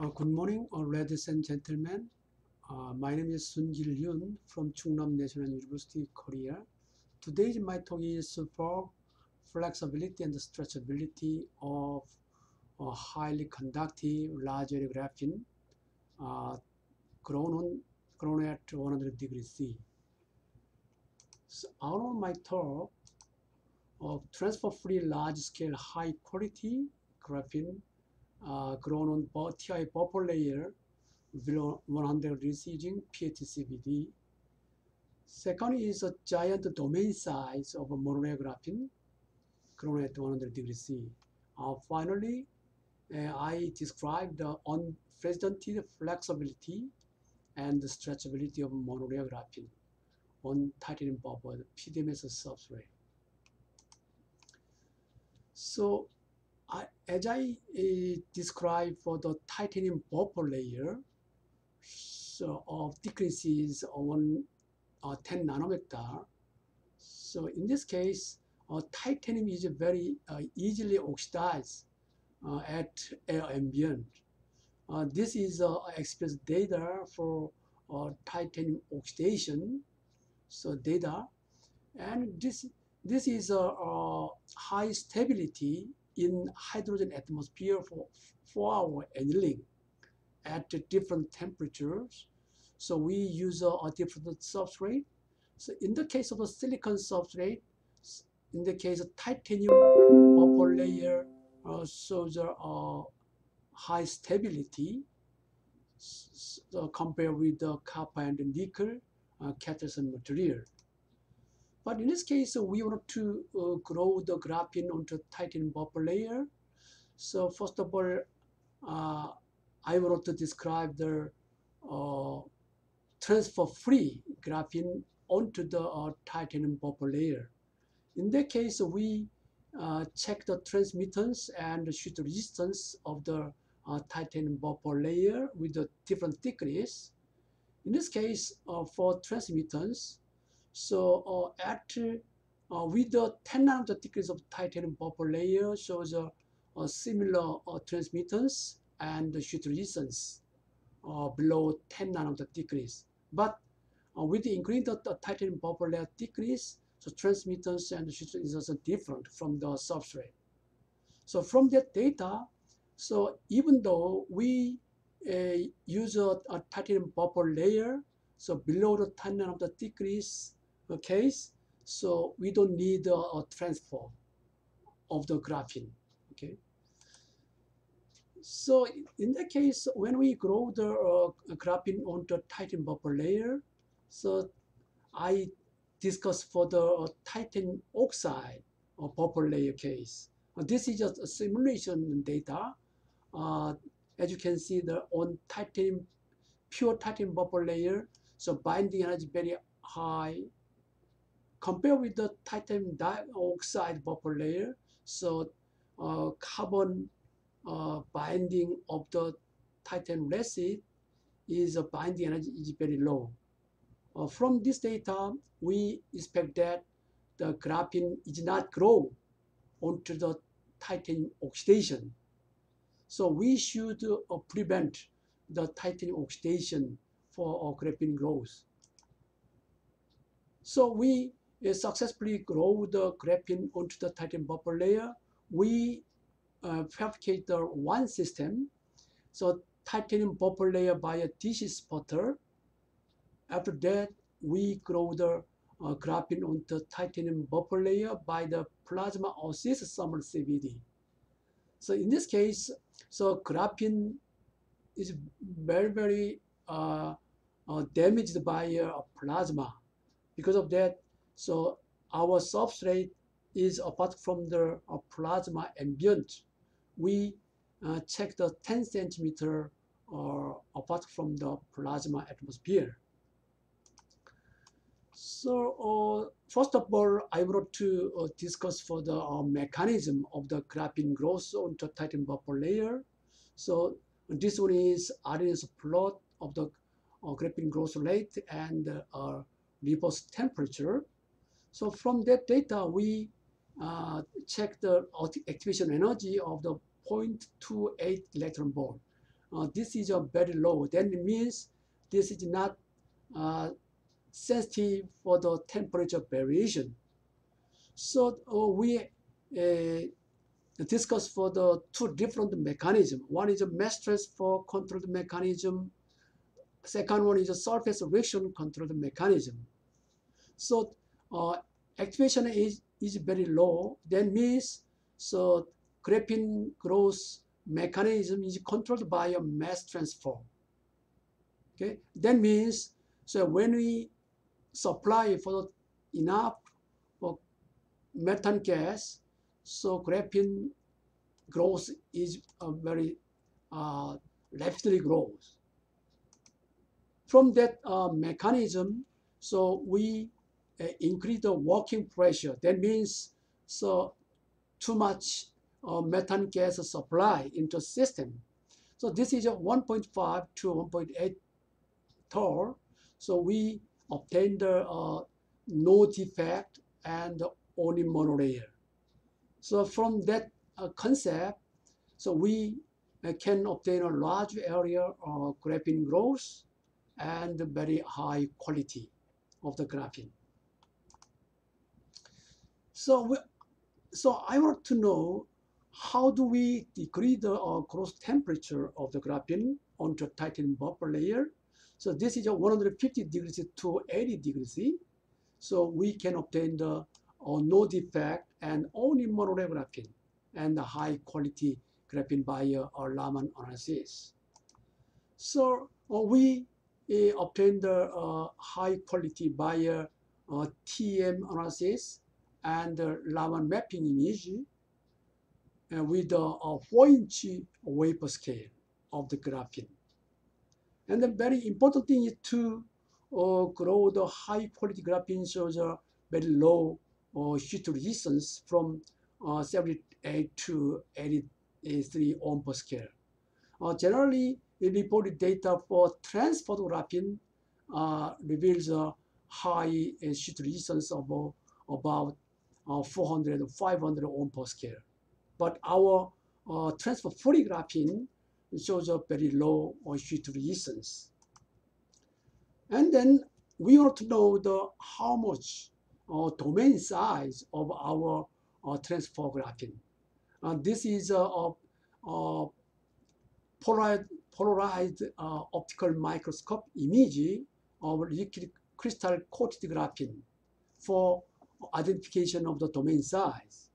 Uh, good morning, uh, ladies and gentlemen. Uh, my name is Soon-Gil Yoon from Chungnam National University, Korea. Today, my talk is for flexibility and stretchability of a highly conductive large area graphene uh, grown on grown at 100 degrees C. So out of my talk of transfer-free large-scale high-quality graphene uh, grown on TI buffer layer below 100 degrees using PETCVD. Second is a giant domain size of graphene grown at 100 degrees C. Uh, finally, uh, I described the unprecedented flexibility and the stretchability of monolayer graphene on titanium buffer PDMS substrate. So I, as I uh, described for the titanium buffer layer, so of decreases on uh, 10 nanometer. So in this case, uh, titanium is very uh, easily oxidized uh, at air ambient. Uh, this is XPS data for titanium oxidation. So data, and this this is a high stability in hydrogen atmosphere for four hour annealing at different temperatures. So we use a, a different substrate. So in the case of a silicon substrate, in the case of titanium buffer layer uh, shows a uh, high stability so compared with the copper and nickel uh, material. But in this case, uh, we want to uh, grow the graphene onto titanium buffer layer. So first of all, uh, I want to describe the uh, transfer-free graphene onto the uh, titanium buffer layer. In that case, we uh, check the transmittance and the sheet resistance of the titanium buffer layer with the different thickness. In this case, for transmittance, so uh, at uh, with the 10 nanometer thickness of titanium buffer layer shows a, a similar uh, transmittance and sheet resistance uh, below 10 nanometer thickness. But uh, with the increase of the titanium buffer layer thickness, so transmittance and sheet resistance are different from the substrate. So from that data, so even though we uh, use a, a titanium buffer layer, so below the 10 nanometer thickness, case, so we don't need a, a transfer of the graphene, okay? So in that case, when we grow the uh, graphene on the titanium buffer layer, so I discuss for the uh, titanium oxide uh, buffer layer case. Uh, this is just a simulation data. Uh, as you can see, the on titanium, pure titanium buffer layer, so binding energy very high compared with the titanium dioxide buffer layer, so uh, carbon uh, binding of the titanium resid is a binding energy is very low. Uh, from this data, we expect that the graphene is not grow onto the titanium oxidation. So we should uh, prevent the titanium oxidation for graphene growth. So we successfully grow the graphene onto the titanium buffer layer, we uh, fabricate the one system. So titanium buffer layer by a DC sputter. After that, we grow the uh, graphene onto titanium buffer layer by the plasma assist thermal CVD. So in this case, so graphene is very, very uh, uh, damaged by uh, plasma. Because of that, so our substrate is apart from the uh, plasma ambient. We uh, check the 10 centimeter uh, apart from the plasma atmosphere. So uh, first of all, I want to uh, discuss for the uh, mechanism of the graphene growth on the titanium buffer layer. So this one is Arrhenius plot of the graphene growth rate and reverse temperature. So from that data, we uh, check the activation energy of the 0.28 electron volt. uh, this is a very low. Then it means this is not uh, sensitive for the temperature variation. So uh, we uh, discuss for the two different mechanism. One is a mass transfer controlled mechanism. Second one is a surface reaction controlled mechanism. So uh, activation is, is very low. That means so graphene growth mechanism is controlled by a mass transfer. Okay, that means so when we supply for enough for methane gas, so graphene growth is a very uh, rapidly grows. From that uh, mechanism, so we increase the working pressure. That means so too much uh, methane gas supply into system. So this is a 1.5 to 1.8 torr. So we obtain the uh, no defect and only monolayer. So from that uh, concept, so we uh, can obtain a large area of graphene growth and very high quality of the graphene. So, we, so I want to know how do we decrease the uh, gross temperature of the graphene onto a titanium buffer layer? So this is a 150 degrees to 80 degrees. So we can obtain the uh, no defect and only monolayer graphene and the high quality graphene by uh, our Raman analysis. So uh, we uh, obtain the uh, high quality by uh, TEM analysis and the Raman mapping image uh, with a, a 4 inch wafer scale of the graphene. And the very important thing is to uh, grow the high quality graphene shows a very low uh, sheet resistance from uh, 78 to 83 ohm per scale. Uh, generally, the reported data for transport graphene uh, reveals a high uh, sheet resistance of uh, about uh, 400 500 ohm per scale. But our uh, transfer free shows a very low sheet resistance. And then we want to know the how much uh, domain size of our uh, transfer graphene. Uh, this is a, a, a polarized, polarized uh, optical microscope image of liquid crystal coated graphene for identification of the domain size.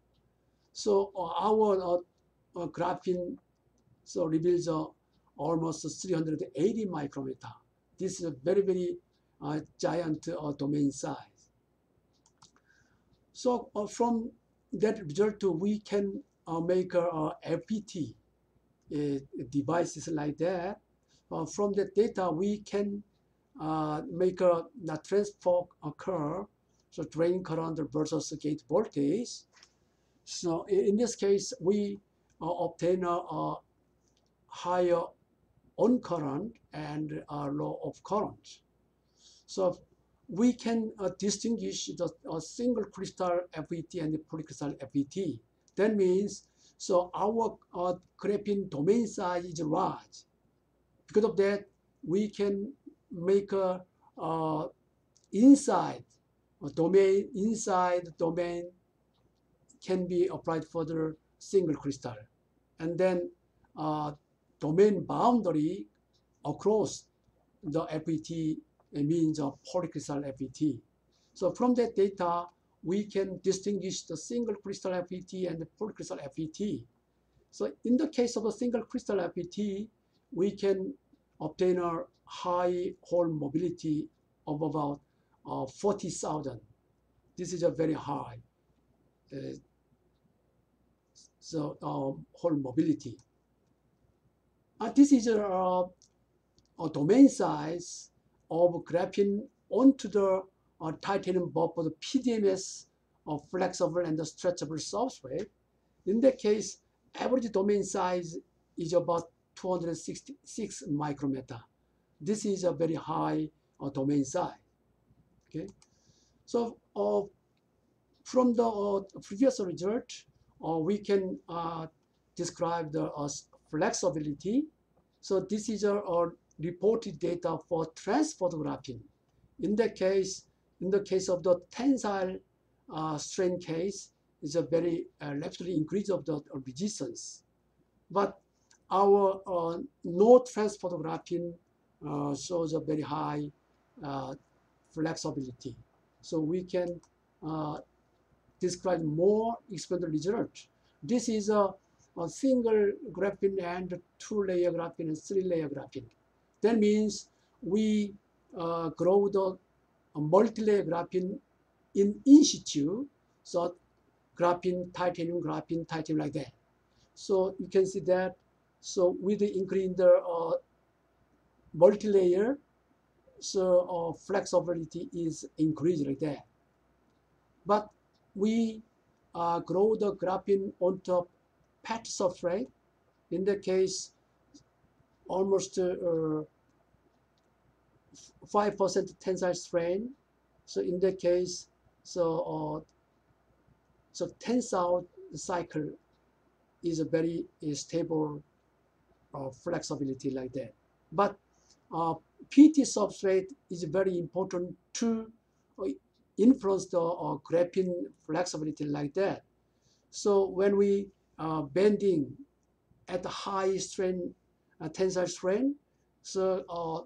So uh, our uh, graphene so reveals uh, almost 380 micrometer. This is a very, very uh, giant uh, domain size. So uh, from that result, we can uh, make a, FET devices like that. from the data, we can make a, a transfer occur, so drain current versus gate voltage. So in this case, we obtain a, a higher on current and a low of current. So we can uh, distinguish the uh, single crystal FET and the polycrystal FET. That means so our uh, graphene domain size is large. Because of that, we can make a uh, inside a domain inside domain can be applied for the single crystal, and then uh, domain boundary across the FET means a polycrystal FET. So from that data, we can distinguish the single crystal FET and the polycrystal FET. So in the case of a single crystal FET, we can obtain a high hole mobility of about uh, 40,000. This is a very high uh, so um, hole mobility. Uh, this is a, a, domain size of graphene onto the uh, titanium buffer, the PDMS of flexible and stretchable substrate. In that case, average domain size is about 266 micrometer. This is a very high uh, domain size. Okay, so uh, from the uh, previous result, uh, we can describe the flexibility. So this is our reported data for transport graphene. In the case, in the case of the tensile uh, strain case, is a very uh, rapidly increase of the resistance. But our uh, no transport graphene uh, shows a very high flexibility. So we can uh, describe more experimental result. This is a, a single graphene and two-layer graphene and three-layer graphene. That means we uh, grow the multi-layer graphene in in situ, so graphene, titanium, graphene, titanium like that. So you can see that. So with the increase in the uh, multi-layer, so uh, flexibility is increased like that. But we uh, grow the graphene on top PET substrate. In the case, almost 5% uh, tensile strain. So in that case, so uh, so tensile cycle is a very stable uh, flexibility like that. But uh, PET substrate is very important to uh, influence the uh, graphene flexibility like that. So when we uh, bending at the high strain, uh, tensile strain, so uh,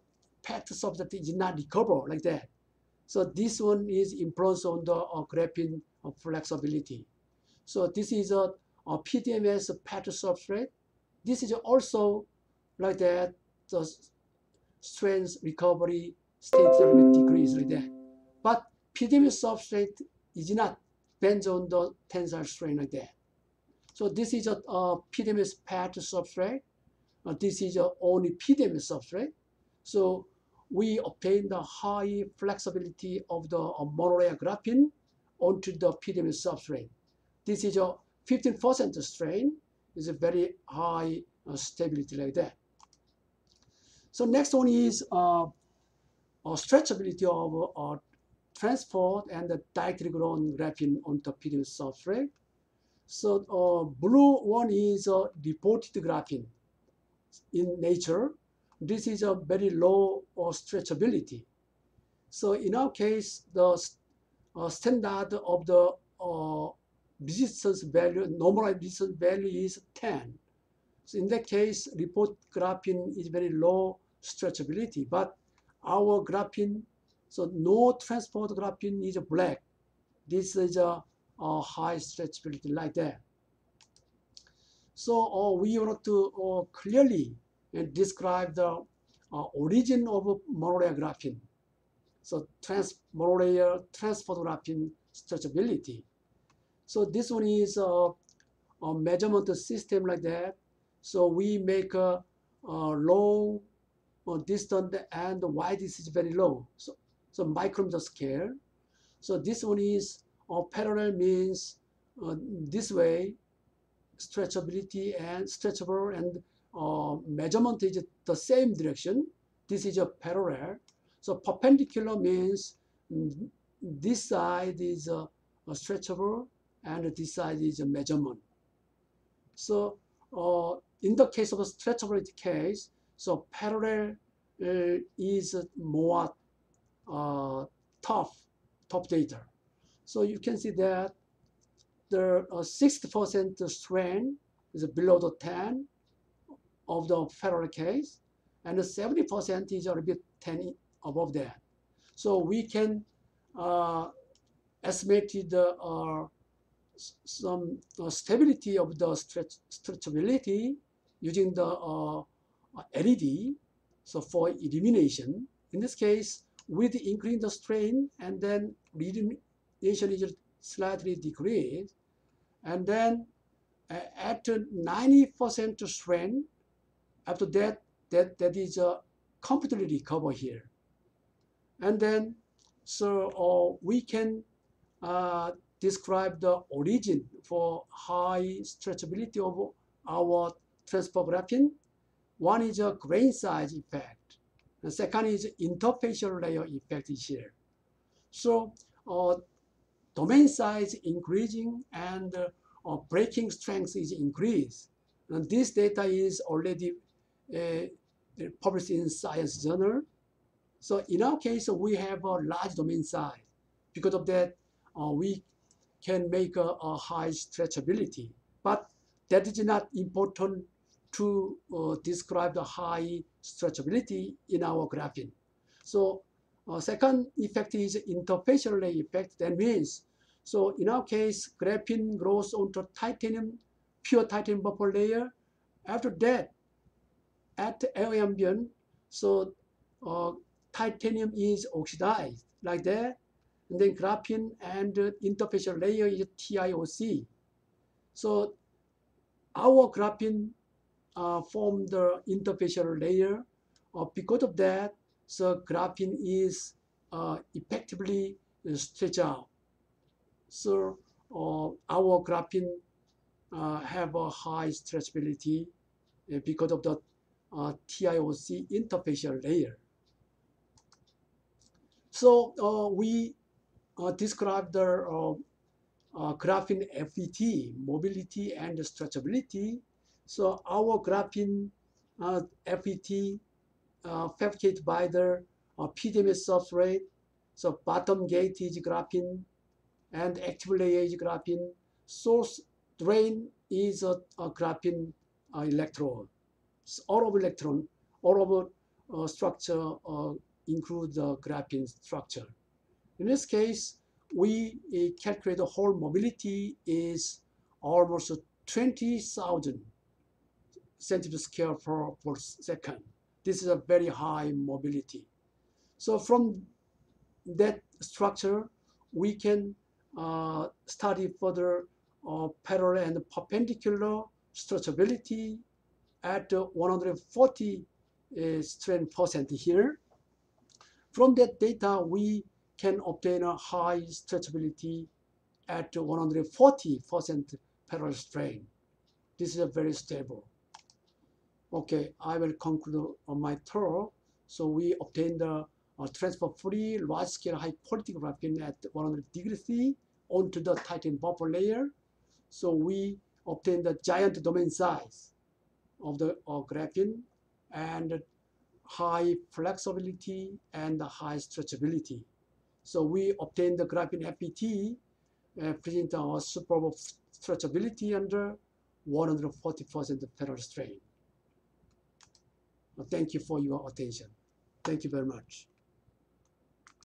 substrate is not recover like that. So this one is influence on the uh, graphene flexibility. So this is a, a PDMS PET substrate. This is also like that, the strength recovery state will decrease like that. But PDMS substrate is not bends on the tensile strain like that. So this is a, a PDMS PET substrate. Uh, this is a only PDMS substrate. So we obtain the high flexibility of the uh, monolayer graphene onto the PDMS substrate. This is a 15% strain, is a very high uh, stability like that. So next one is uh, stretchability of uh, transport and the grown graphene on the PDMS substrate. So uh, blue one is uh, reported graphene in nature this is a very low uh, stretchability. So in our case, the uh, standard of the uh, resistance value, normalized resistance value is 10. So in that case, report graphene is very low stretchability, but our graphene, so no transport graphene is black. This is a, a high stretchability like that. So uh, we want to uh, clearly describe the uh, origin of monolayer graphene. So trans monolayer transport graphene stretchability. So this one is a, a, measurement system like that. So we make a, a long uh, distance and the y is very low. So, so micrometer scale. So this one is uh, parallel means uh, this way stretchability and stretchable and uh, measurement is the same direction. This is a parallel. So perpendicular means mm, this side is a stretchable and this side is a measurement. So uh, in the case of a stretchability case, so parallel uh, is more uh, tough, top data. So you can see that the 60% uh, strain is below the 10 of the federal case, and the 70% is a little bit 10 above that. So we can uh, estimate the uh, some uh, stability of the stretch, stretchability using the LED. So for illumination, in this case, with increasing the strain and then illumination is slightly decreased, and then uh, at 90% strain, after that, that, that is uh, completely recover here. And then, so uh, we can uh, describe the origin for high stretchability of our transport graphene. One is a grain size effect. The second is interfacial layer effect is here. So uh, domain size increasing and uh, breaking strength is increased. And this data is already uh, published in Science Journal. So in our case, we have a large domain size. Because of that, uh, we can make a, a, high stretchability. But that is not important to uh, describe the high stretchability in our graphene. So uh, second effect is interfacial effect. That means, so in our case, graphene grows onto titanium, pure titanium buffer layer. After that, at air ambient, so uh, titanium is oxidized like that. And then graphene and interfacial layer is TiOC. So our graphene uh, form the interfacial layer. Uh, because of that, so graphene is uh, effectively stretched out. So uh, our graphene uh, have a high stretchability uh, because of the TiOC interfacial layer. So we describe the graphene FET, mobility and stretchability. So our graphene uh, FET uh, fabricated by the uh, PDMS substrate. So bottom gate is graphene and active layer is graphene. Source drain is a, a graphene uh, electrode. So all of electron, all of uh, structure uh, include the graphene structure. In this case, we uh, calculate the hole mobility is almost 20,000 centimeter square per, per second. This is a very high mobility. So from that structure, we can uh, study further uh, parallel and perpendicular stretchability at 140 uh, strain percent here. From that data, we can obtain a high stretchability at 140 percent parallel strain. This is a very stable. Okay, I will conclude on my tour. So we obtained the uh, transfer-free large-scale high-quality graphene at 100 degrees C onto the titanium buffer layer. So we obtained the giant domain size of the uh, graphene and high flexibility and high stretchability. So we obtained the graphene FET, uh, present our superb stretchability under 140% parallel strain. Thank you for your attention. Thank you very much.